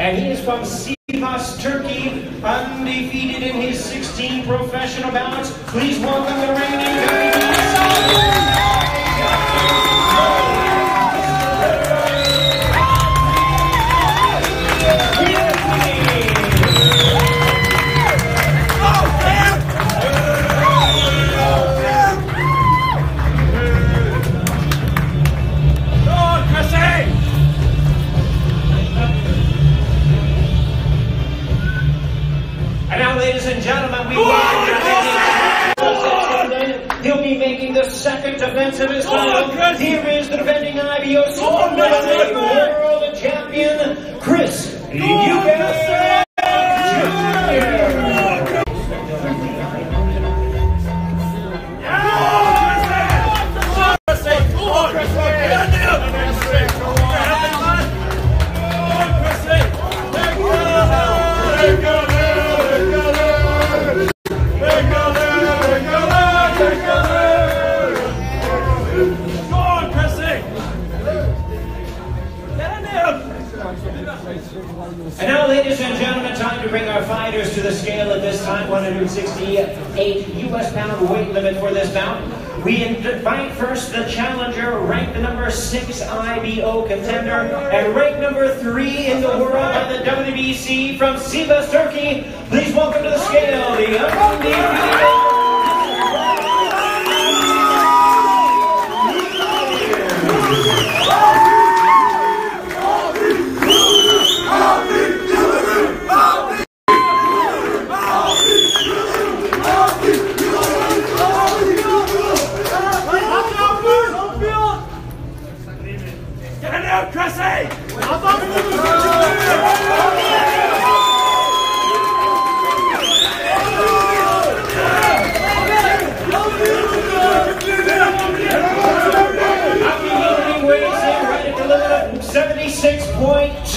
And he is from Sivas, Turkey, undefeated in his 16 professional bouts. Please welcome the reigning Chris ladies and gentlemen, time to bring our fighters to the scale at this time 168 U.S. pound weight limit for this bout. We invite first the challenger, ranked number six IBO contender, and ranked number three in the world by the WBC from Sivas, Turkey. Please welcome to the scale the undefeated.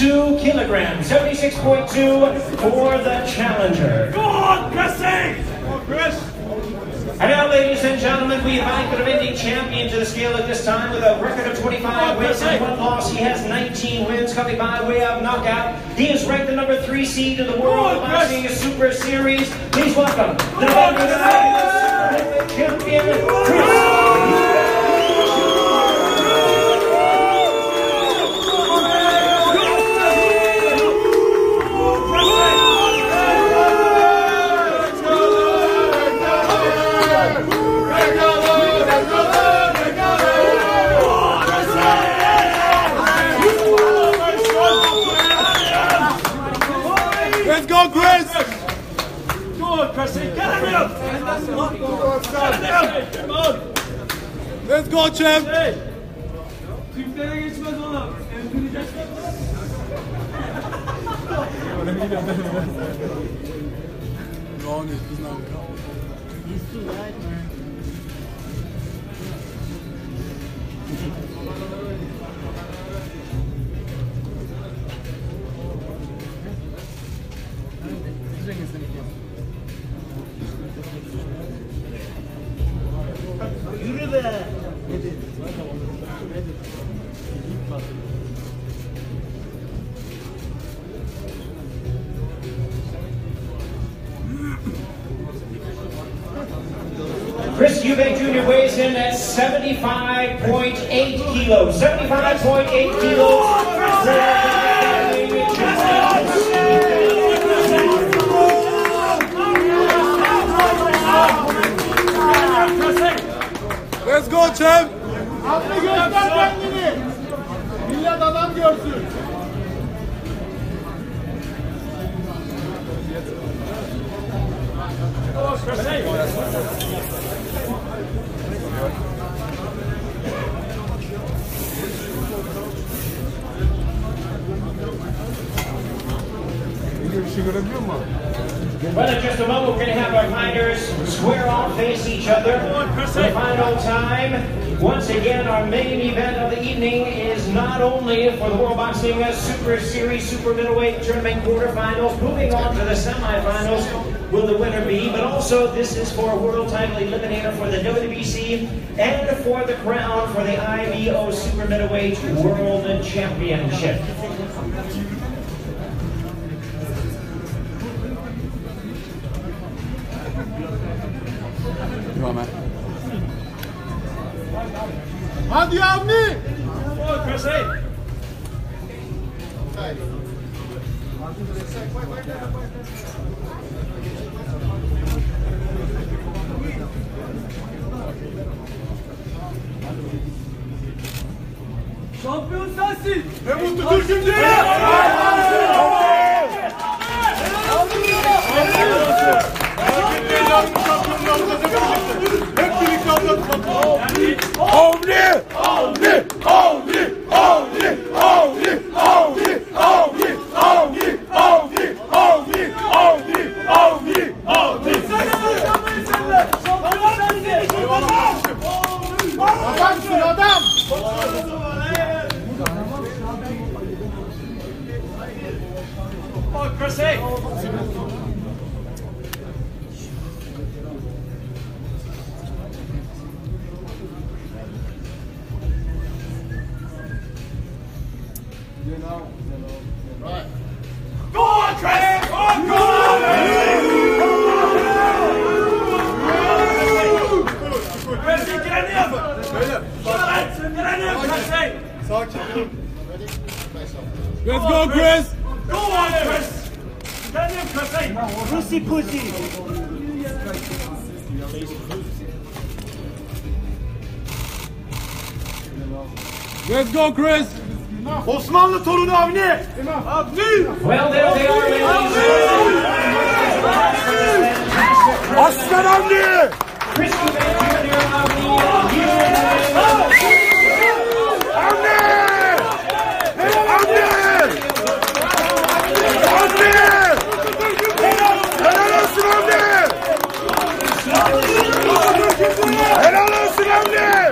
Kilograms. 76.2 for the challenger. Go on, Chrissy! Chris! And now, ladies and gentlemen, we invite the defending champion to the scale at this time with a record of 25 wins and one loss. He has 19 wins coming by way of knockout. He is ranked the number three seed in the World Boxing Super Series. Please welcome the defending champion, Let's go, champ! Türklere geçmez ona. Emdirecek. Wrong is he's not Chris Eubank Jr. weighs in at 75.8 kilos. 75.8 kilos. Let's go, champ! Atlı göster kendini. Millet adam görsün. Well, in just a moment, we're going to have our fighters square off, face each other. The final time. Once again, our main event of the evening is not only for the World Boxing Super Series Super Middleweight Tournament quarterfinals, moving on to the semifinals. Will the winner be, but also this is for a world title eliminator for the WBC and for the crown for the IBO Super Middleweight World Championship. Come on, man. Hadi Avni. Oh, Chris, hey. Şampiyon sensin. Ne mutlu Türk'üm diye. Let's go, Chris! Go on, Chris. Chris, hey. Pussy, pussy. Let's go, Chris! Osmanlı torunu Avni! Avni! Well, there they are, ladies and gentlemen. Aslan Avni! Chris Jr. of the Houston Avni! önemli.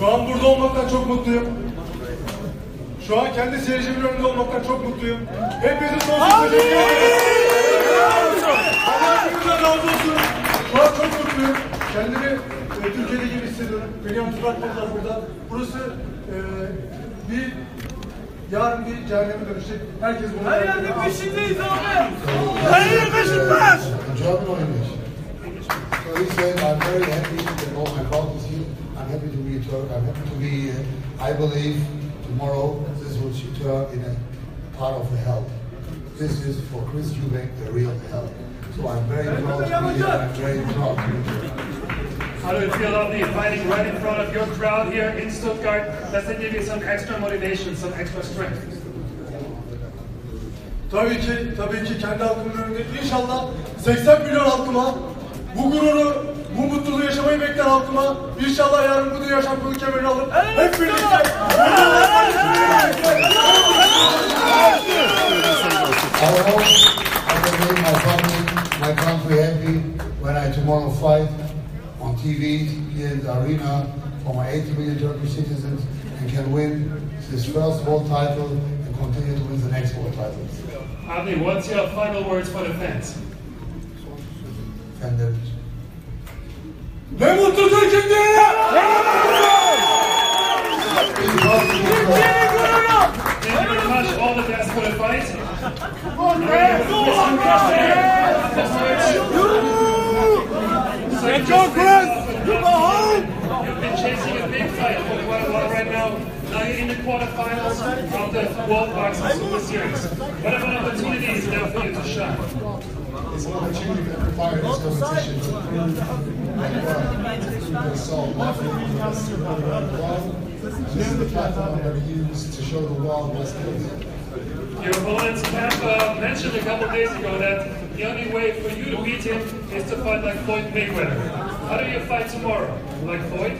Şu an burada olmaktan çok mutluyum. Şu an kendi seyircimin önünde olmaktan çok mutluyum. Hepinize sonsuz teşekkür ederim. Allah hepinizden razı olsun. Şu an çok mutluyum. Kendimi e, Türkiye'de gibi hissediyorum. Beni yalnız bırakmadılar burada. Burası e, bir yarın bir cehenneme dönüşecek. Herkes bunu Her yerde peşindeyiz abi. Her yer Beşiktaş! German or English? So he said, I'm very happy that all my crowd is here. I'm happy to be a Turk. I'm happy to be here. I believe tomorrow this will turn in a part of the hell. This is for Chris Eubank the real hell. So I'm very proud to be here. I'm very proud to be here. How do you feel about the fighting right in front of your crowd here in Stuttgart? Does that give you some extra motivation, some extra strength? Tabii ki, tabii ki kendi halkımın önünde inşallah 80 milyon halkıma bu gururu, bu mutluluğu yaşamayı bekleyen halkıma inşallah yarın bu dünya şampiyonu kemerini alıp hep birlikte I hope I can make my family, my country happy when I tomorrow fight on TV here in the arena for my 80 million Turkish citizens and can win this first world title and continue to win the next world titles. Anthony, what's your final words for the fans? And All the best for the fight. Let's Chris! Go home! You've been chasing a big fight for quite a while right now. Now you're in the quarterfinals of the World Boxing Super Series. What opportunity is there for you to shine? it's an opportunity to fire this competition. super around the world. This is the platform I'm to use to show the world my skills. Your opponents have uh, mentioned a couple days ago that the only way for you to beat him is to fight like Floyd Mayweather. How do you fight tomorrow? Like Floyd?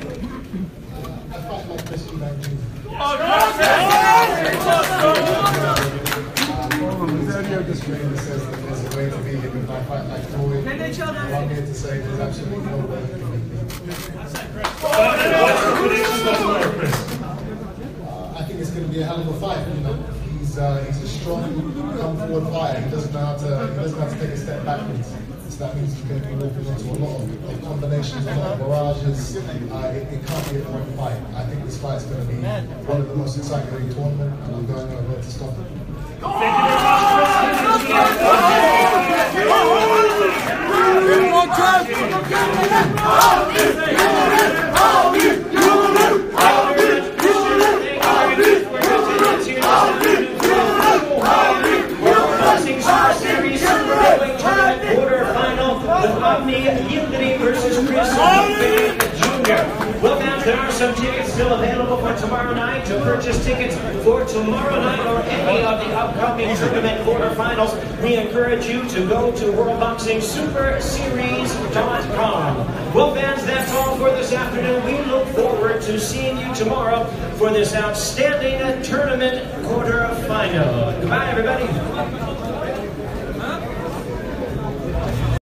I fight like I I think it's going to be a hell of a fight. You know, he's uh, he's a strong, come forward fighter. He doesn't know how to he doesn't know how to take a step backwards. So that means he's going to be walking into a lot of, of combinations, a lot of barrages. Uh, it, it can't be a quick fight. I think this fight's going to be one of the most exciting in the tournament, and I'm going over there to stop it. Thank you very much, tomorrow night or any of the upcoming tournament quarterfinals, we encourage you to go to WorldBoxingSuperSeries.com. Well, fans, that's all for this afternoon. We look forward to seeing you tomorrow for this outstanding tournament quarterfinal. Goodbye, everybody.